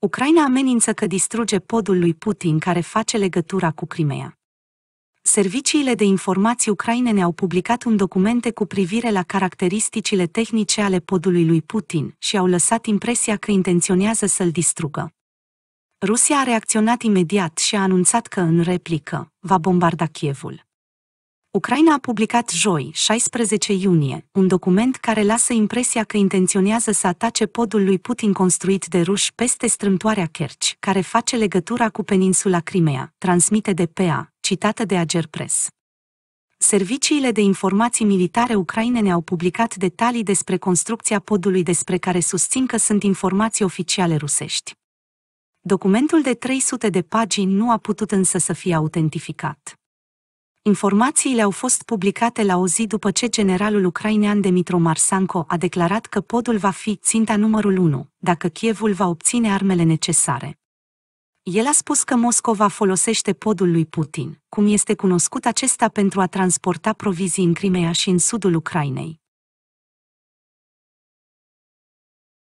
Ucraina amenință că distruge podul lui Putin care face legătura cu Crimea. Serviciile de informații ucrainene au publicat un documente cu privire la caracteristicile tehnice ale podului lui Putin și au lăsat impresia că intenționează să-l distrugă. Rusia a reacționat imediat și a anunțat că, în replică, va bombarda Kievul. Ucraina a publicat joi, 16 iunie, un document care lasă impresia că intenționează să atace podul lui Putin construit de ruși peste strâmtoarea Kerch, care face legătura cu peninsula Crimea, transmite de PA, citată de Agerpres. Serviciile de informații militare ucrainene au publicat detalii despre construcția podului despre care susțin că sunt informații oficiale rusești. Documentul de 300 de pagini nu a putut însă să fie autentificat. Informațiile au fost publicate la o zi după ce generalul ucrainean Demitro Marsanko a declarat că podul va fi ținta numărul 1, dacă Kievul va obține armele necesare. El a spus că Moscova folosește podul lui Putin, cum este cunoscut acesta pentru a transporta provizii în Crimea și în sudul Ucrainei.